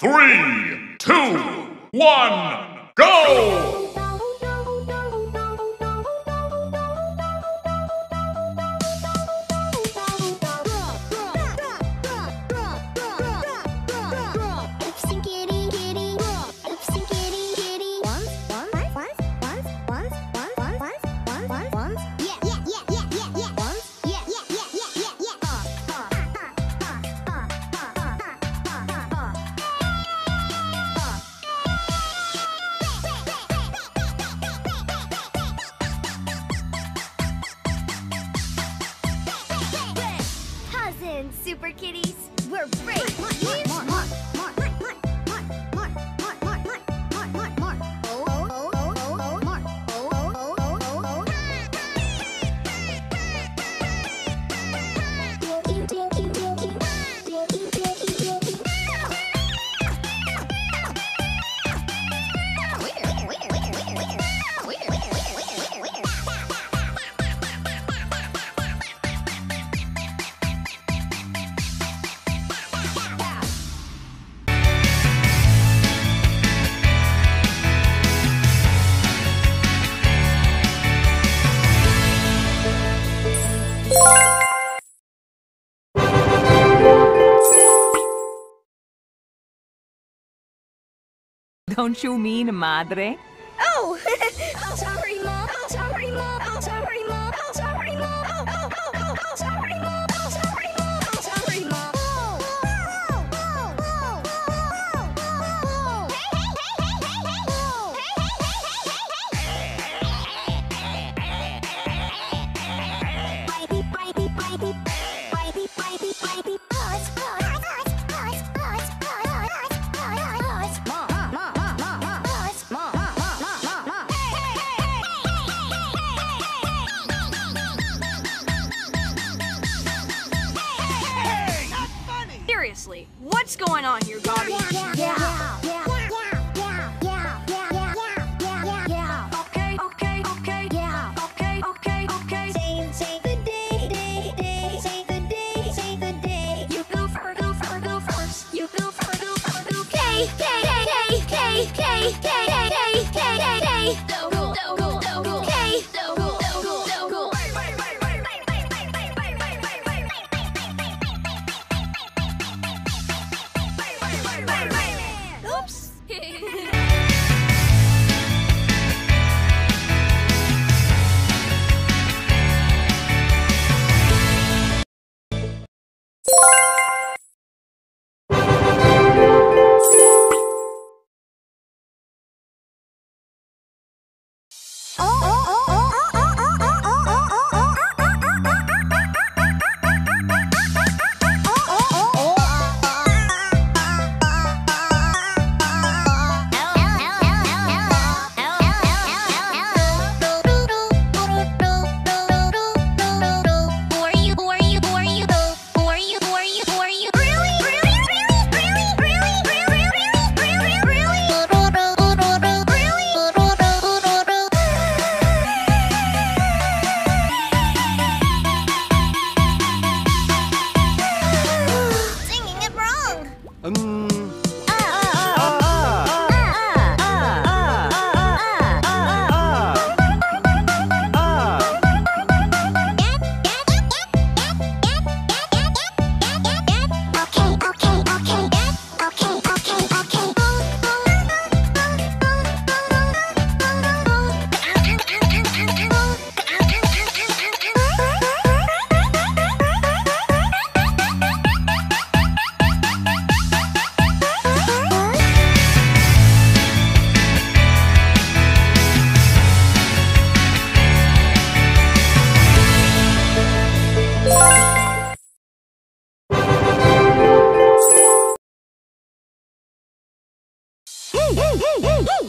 Three, two, one, go! Once, Don't you mean madre? Oh, going on here, Gobby? hey, hey, hey.